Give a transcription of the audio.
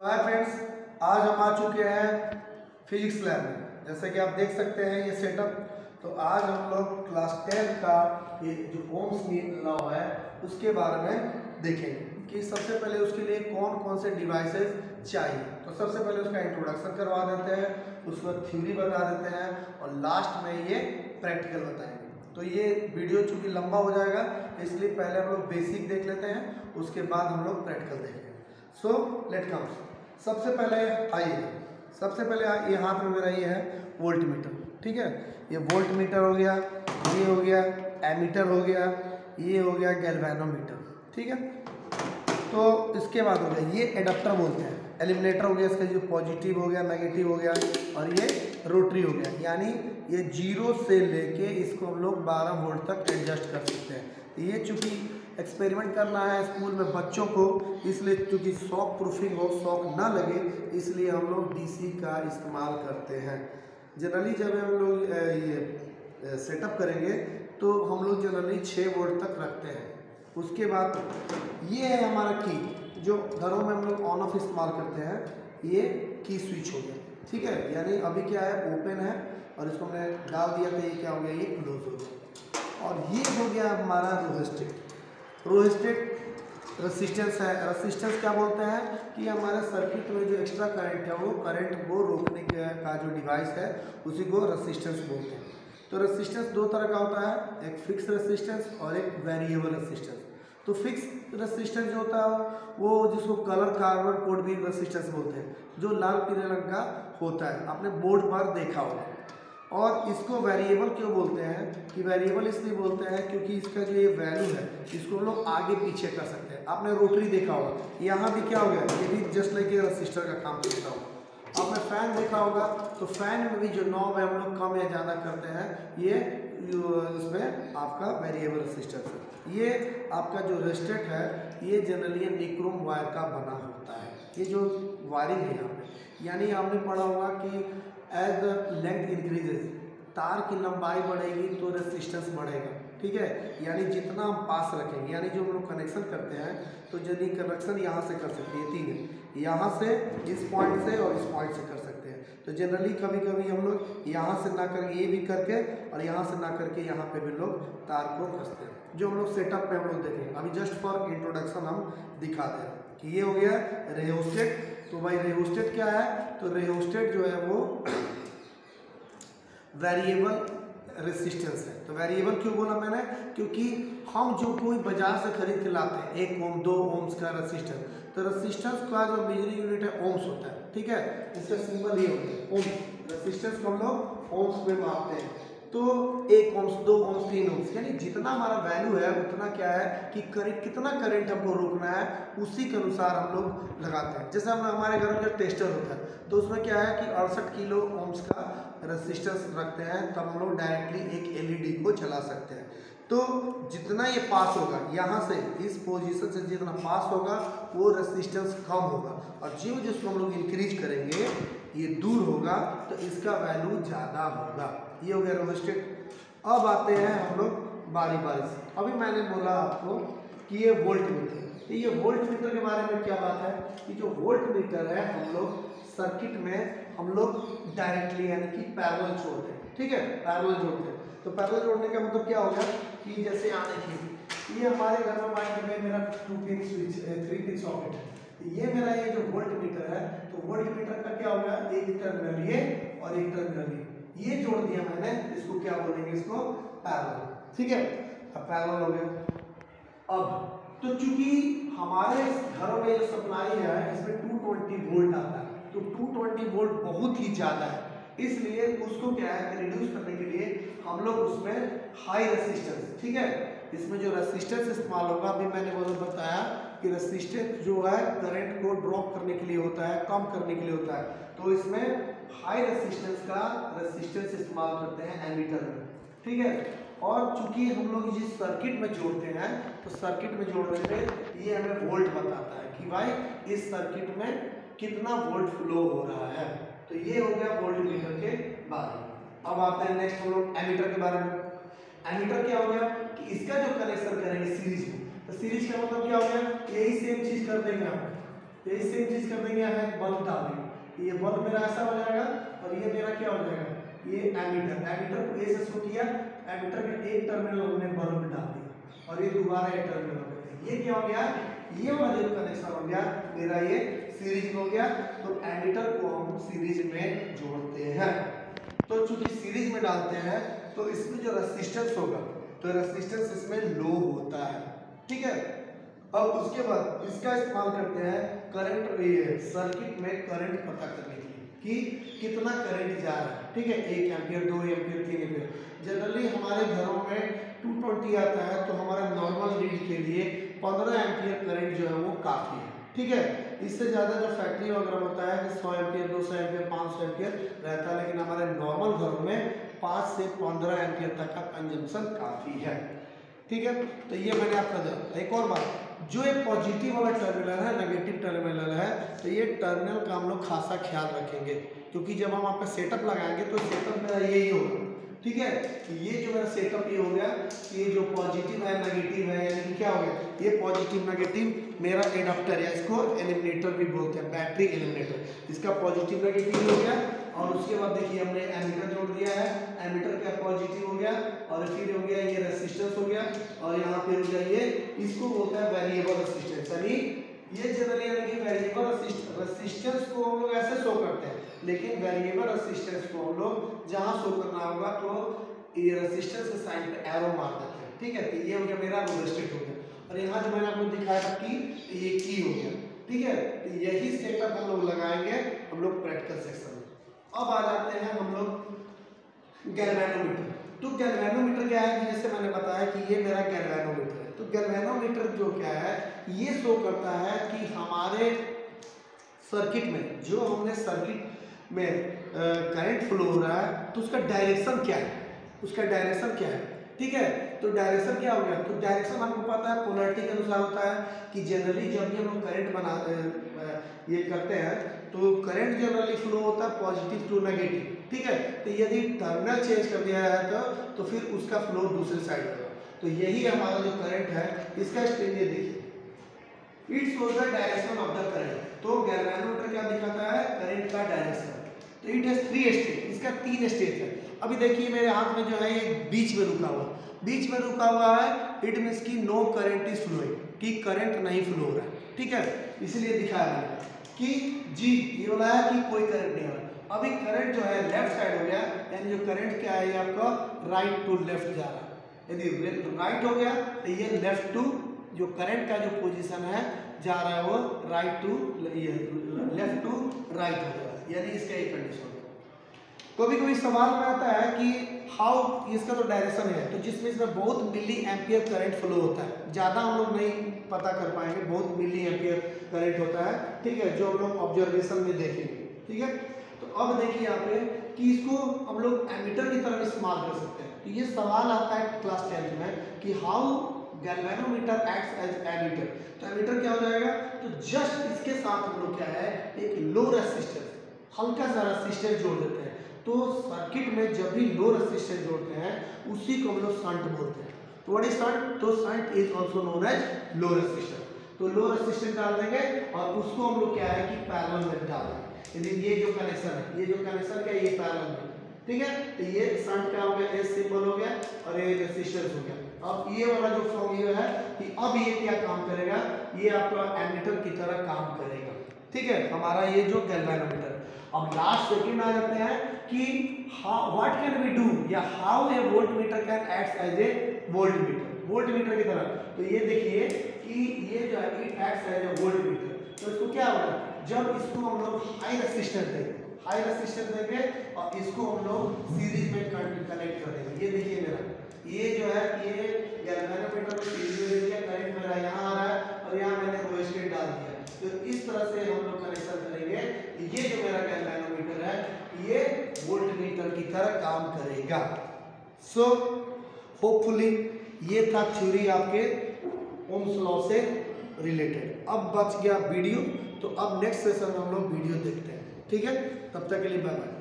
Hi friends आज हम आ चुके हैं फिजिक्स लैब में। जैसे कि आप देख सकते हैं ये सेटअप तो आज हम लोग क्लास टेन का ये जो ओम्स लॉ है, उसके बारे में देखेंगे कि सबसे पहले उसके लिए कौन कौन से डिवाइसेस चाहिए। तो सबसे पहले उसका इंट्रोडक्शन करवा देते हैं उसको थ्योरी बता देते हैं और लास्ट में ये प्रैक्टिकल बताएँगे। तो ये वीडियो चूँकि लंबा हो जाएगा, इसलिए पहले हम लोग बेसिक देख लेते हैं, उसके बाद हम लोग प्रैक्टिकल देखेंगे। सो लेट कम्स सबसे पहले आइए सबसे पहले ये हाथ में मेरा ये है वोल्ट मीटर ठीक है? ये वोल्ट मीटर हो गया, ये हो गया, एमीटर हो गया, ये हो गया गैल्वेनोमीटर, ठीक है? तो इसके बाद हो गया, ये एडाप्टर बोलते हैं। एलिमिनेटर हो गया इसका जो पॉजिटिव हो गया नेगेटिव हो गया, और ये रोटरी हो गया। यानी ये ज़ीरो से लेके इसको हम लोग 12 वोल्ट तक एडजस्ट कर सकते हैं। ये चूँकि एक्सपेरिमेंट करना है स्कूल में बच्चों को, इसलिए क्योंकि शॉक प्रूफिंग हो शॉक ना लगे, इसलिए हम लोग डीसी का इस्तेमाल करते हैं। जनरली जब हम लोग ये सेटअप करेंगे तो हम लोग जनरली छः वोल्ट तक रखते हैं। उसके बाद ये है हमारा की जो घरों में हम लोग ऑन ऑफ़ इस्तेमाल करते हैं। ये की स्विच हो गया, ठीक है? यानी अभी क्या है ओपन है, और इसको हमने डाल दिया तो ये क्या हो गया, ये क्लोज हो गया। और ये हो गया हमारा रोहिस्टिक रोहिस्टिक रेसिस्टेंस है। रेसिस्टेंस क्या बोलते हैं? कि हमारे सर्किट में जो एक्स्ट्रा करंट है, वो करंट को रोकने के जो डिवाइस है, उसी को रेसिस्टेंस बोलते हैं। तो रेसिस्टेंस दो तरह का होता है। एक फिक्स रेसिस्टेंस और एक वेरिएबल रेसिस्टेंस तो फिक्स रेसिस्टेंस जो होता है, वो जिसको कलर कार्बन कोड भी रेसिस्टेंस बोलते हैं, जो लाल पीले रंग का होता है। आपने बोर्ड पर देखा होगा। और इसको वेरिएबल क्यों बोलते हैं? कि वेरिएबल इसलिए बोलते हैं क्योंकि इसका जो ये वैल्यू है, इसको हम लोग आगे पीछे कर सकते हैं। आपने रोटरी देखा होगा। यहाँ भी क्या हो गया? ये भी जस्ट लाइक ये रजिस्टर का काम करता होगा आपने फ़ैन देखा होगा तो फ़ैन में भी जो नॉब है, हम लोग कम या ज़्यादा करते हैं। ये इसमें आपका वेरिएबल रेसिस्टेंस है। ये आपका जो रेस्टेट है, ये जनरली निक्रोम वायर का बना होता है। ये जो वायरिंग है यहाँ पे। यानी आपने पढ़ा होगा कि एज द लेंथ इंक्रीजेज तार की लंबाई बढ़ेगी तो रेसिस्टेंस बढ़ेगा, ठीक है? यानी जितना हम पास रखेंगे, यानी जो हम लोग कनेक्शन करते हैं तो यदि कनेक्शन यहाँ से कर सकते हैं तीन यहाँ से, इस पॉइंट से और इस पॉइंट से कर सकते हैं। तो जनरली कभी कभी हम लोग यहाँ से ना करके ये भी करके और यहाँ से ना करके यहाँ पे भी लोग तार को कसते हैं। जो हम लोग सेटअप पे हम लोग देखेंगे अभी जस्ट फॉर इंट्रोडक्शन हम दिखा दे हैं कि ये हो गया रेहोस्टेट तो भाई रेहोस्टेट क्या है? तो रेहोस्टेट जो है वो वेरिएबल रेसिस्टेंस है। तो वेरिएबल क्यों बोला मैंने? क्योंकि हम जो कोई बाज़ार से खरीद के लाते हैं, एक ओम, दो ओम्स का रेसिस्टेंस तो रेसिस्टेंस का जो मेजरिंग यूनिट है, ओम्स होता है। ठीक है? इसका सिंबल ये होता है, ओम्स। रेसिस्टेंस को हम लोग ओम्स में मापते हैं। तो एक ओम्स, दो ओम्स, तीन ओम्स, यानी जितना हमारा वैल्यू है, उतना क्या है कि करंट कितना करंट हमको रोकना है, उसी के अनुसार हम लोग लगाते हैं। जैसे हम हमारे घर में जो टेस्टर होता है तो उसमें क्या है कि अड़सठ किलो ओम्स का रेसिस्टेंस रखते हैं, तब हम लोग डायरेक्टली एक एलईडी को चला सकते हैं। तो जितना ये पास होगा, यहाँ से, इस पोजीशन से जितना पास होगा, वो रेसिस्टेंस कम होगा। और जो जिसको हम लोग इंक्रीज करेंगे, ये दूर होगा तो इसका वैल्यू ज़्यादा होगा। ये हो गया रोस्टेड अब आते हैं हम लोग बारी बारी से। अभी मैंने बोला आपको कि ये वोल्ट मीटर तो ये वोल्ट मीटर के बारे में क्या बात है? कि जो वोल्ट मीटर है हम लोग सर्किट में हम लोग डायरेक्टली यानी कि पैरल जोड़ते हैं। ठीक है? पैरल जोड़ते हैं। तो पैरल जोड़ने का मतलब क्या होगा कि जैसे यहाँ देखिए, ये हमारे घर में मान लीजिए मेरा two pin switch three pin socket है। ये मेरा ये जो वोल्ट मीटर है तो वोल्ट मीटर का क्या होगा एक टर्मिनल ये और एक टर्मिनल ये। ये जोड़ दिया मैंने, इसको क्या बोलेंगे इसको? पैरेलल ठीक है? अब पैरेलल हो गया। अब तो चूँकि हमारे घरों में जो सप्लाई है, इसमें 220 वोल्ट आता है तो 220 वोल्ट बहुत ही ज़्यादा है। इसलिए उसको क्या है रिड्यूस करने के लिए हम लोग उसमें हाई रेसिस्टेंस ठीक है? इसमें जो रेसिस्टेंस इस्तेमाल होगा, अभी मैंने वो बताया कि रेसिस्टेंस जो है करंट को ड्रॉप करने के लिए होता है, कम करने के लिए होता है। तो इसमें हाई रेसिस्टेंस का रेसिस्टेंस इस्तेमाल करते हैं एमीटर में, ठीक है? और चूँकि हम लोग जिस सर्किट में जोड़ते हैं तो सर्किट में जोड़ने पे ये हमें वोल्ट बताता है कि भाई इस सर्किट में कितना वोल्ट फ्लो हो रहा है। तो ये हो गया वोल्ट मीटर के बारे में। अब आते हैं नेक्स्ट हम लोग एमीटर के बारे में। एमीटर क्या हो गया कि इसका जो कनेक्शन करेंगे सीरीज़ में तो सीरीज़ का मतलब क्या हो गया? यही सेम चीज़ कर देंगे हम। यही सेम चीज़ कर देंगे एक बल्ब डाल देंगे ये बल्ब मेरा ऐसा हो जाएगा और ये मेरा क्या हो जाएगा? ये एमीटर। एमीटर को ए से शो किया, एमीटर के एक टर्मिनल हमने बल्ब डाल दिया और ये दोबारा एक टर्मिनल हो गया। ये क्या हो गया? ये वाला जो कनेक्शन हो गया, मेरा ये सीरीज़ हो गया। तो एमीटर को हम सीरीज़ में जोड़ते हैं। तो चूँकि सीरीज़ में डालते हैं तो इसमें जो रेसिस्टेंस होगा तो रेसिस्टेंस इसमें लो होता है। ठीक है? अब उसके बाद इसका इस्तेमाल करते हैं करंट सर्किट में करंट पता करने के लिए कि कितना करंट जा रहा है। ठीक है? एक एम्पियर दो एम्पियर तीन एम्पियर जनरली हमारे घरों में 220 आता है तो हमारा नॉर्मल रीड के लिए 15 एम्पियर करंट जो है वो काफ़ी है। ठीक है? इससे ज़्यादा जो फैक्ट्री वगैरह होता है, कि 100 एम्पियर 200 एम्पियर 500 एम्पियर रहता है, लेकिन हमारे नॉर्मल घरों में 5 से 15 एम्पियर तक का कंजम्पशन काफ़ी है। ठीक है? तो ये मैंने आपका एक और बात। जो एक पॉजिटिव वाला टर्मिनल है नेगेटिव टर्मिनल है तो ये टर्मिनल का हम लोग खासा ख्याल रखेंगे। क्योंकि जब हम आपका सेटअप लगाएँगे तो सेटअप मेरा यही होगा। ठीक है? तो ये जो मेरा सेटअप ये हो गया, ये जो पॉजिटिव है नेगेटिव है, यानी कि क्या हो गया? ये पॉजिटिव नेगेटिव मेरा एडाप्टर है इसको एलिमिनेटर भी बोलते हैं बैटरी एलिमिनेटर इसका पॉजिटिव नेगेटिव हो गया और उसके बाद देखिए हमने एमीटर जोड़ दिया है। एमीटर का पॉजिटिव हो गया और फिर हो गया ये रेसिस्टेंस हो गया और यहाँ पे हो गया ये। इसको बोलता है वेरिएबल रेसिस्टेंस यानी ये जनरली यानी कि वेरिएबल रेसिस्टेंस को हम लोग ऐसे शो करते हैं। लेकिन वेरिएबल रेसिस्टेंस को हम लोग जहाँ शो करना होगा तो ये रेसिस्टेंस के साइड पे एरो मार देते हैं। ठीक है? तो ये हो गया मेरा रोस्टेड हो गया। और यहाँ जो मैंने आपको दिखाया था कि ये की हो गया। ठीक है? तो यही सेटअप हम लोग लगाएँगे। हम लोग प्रैक्टिकल सेक्शन में। अब आ जाते हैं हम लोग गैल्वेनोमीटर तो गैल्वेनोमीटर क्या है? जैसे मैंने बताया कि ये मेरा गैल्वेनोमीटर है। तो गैल्वेनोमीटर जो क्या है? ये शो करता है कि हमारे सर्किट में, जो हमने सर्किट में करंट फ्लो हो रहा है तो उसका डायरेक्शन क्या है? उसका डायरेक्शन क्या है? ठीक है? तो डायरेक्शन क्या हो गया? तो डायरेक्शन हमको पता है पोलरिटी के अनुसार होता है कि जनरली जब भी हम लोग करंट बना ये करते हैं तो करंट जनरली फ्लो होता है पॉजिटिव टू नेगेटिव ठीक है? तो यदि टर्मिनल चेंज कर दिया है तो, तो फिर उसका फ्लो दूसरे साइड होगा। तो यही हमारा जो करंट है इसका स्टेज ये देखिए। It shows the direction of the current तो गैल्वेनोमीटर क्या दिखाता है? करंट का डायरेक्शन तो इट हैज़ थ्री स्टेज इसका तीन स्टेज है। अभी देखिए मेरे हाथ में जो है ये बीच में रुका हुआ बीच में रुका हुआ है इट मीन्स की नो करंट इज़ फ्लोइंग कि करंट नहीं फ्लो हो रहा है। ठीक है? इसलिए दिखाया मैंने कि जी, ये बोला है कि कोई करंट नहीं हो रहा। अभी करंट जो है लेफ़्ट साइड हो गया, यानी जो करंट क्या है, ये आपका राइट टू लेफ़्ट जा रहा है। यदि राइट हो गया तो ये लेफ़्ट टू जो करंट का जो पोजीशन है, जा रहा है वो right to left to right हो गया। यानी इसका एक कंडीशन कभी कभी सवाल में आता है कि हाउ इसका तो डायरेक्शन है तो जिसमें इसमें बहुत मिली एम्पियर करंट फ्लो होता है, ज़्यादा हम लोग नहीं पता कर पाएँगे, बहुत मिली एम्पियर करंट होता है, ठीक है, जो हम लोग ऑब्जर्वेशन में देखेंगे, ठीक है? तो अब देखिए यहाँ पे कि इसको हम लोग एमीटर की तरह इस्तेमाल कर सकते हैं। तो ये सवाल आता है क्लास टेंथ में कि how galvanometer acts as ammeter तो एमीटर क्या हो जाएगा? तो जस्ट इसके साथ हम लोग क्या है, एक लो रेसिस्टेंस हल्का सा रेसिस्टेंस जोड़ देते हैं। तो सर्किट में जब भी लो रेसिस्टेंस जोड़ते हैं, उसी को हम लोग संट बोलते हैं। तो व्हाट इज़ संट तो shunt is also known as low resistance तो लो रेसिस्टेंस डाल देंगे और उसको हम लोग क्या है कि पैरेलल में डाल देंगे। ये जो कनेक्शन है, ये जो कनेक्शन क्या ये पैरेलल में। ठीक है? तो ये संट का हो गया? एस सिंबल हो गया और ये रेसिस्टेंस हो गया। अब ये वाला जो फॉर्म ये है कि अब ये क्या काम करेगा? ये आपका एमीटर की तरह काम करेगा। ठीक है? हमारा ये जो गैल्वेनोमीटर अब लास्ट सेकंड आ जाते हैं कि व्हाट कैन वी डू या how a voltmeter can act as a voltmeter voltmeter की तरह। तो ये देखिए कि ये जो है it acts as a voltmeter तो इसको क्या होगा जब इसको हम लोग हाई रेसिस्टेंस देंगे। हाई रेसिस्टेंस देंगे और इसको हम लोग सीरीज़ में कनेक्ट कर देंगे। ये देखिए मेरा। ये जो है, ये गैल्वेनोमीटर को सीरीज़ में दिया करंट मेरा यहाँ आ रहा है और यहाँ मैंने रोस्टेड डाल दिया। तो इस तरह से हम लोग कनेक्शन करेंगे ये जो मेरा गैल्वेनोमीटर है ये वोल्ट मीटर की तरह काम करेगा। सो so, होपफुली ये था थ्योरी आपके ओम्स लॉ से रिलेटेड अब बच गया वीडियो तो अब नेक्स्ट सेशन में हम लोग वीडियो देखते हैं। ठीक है? तब तक के लिए बाय बाय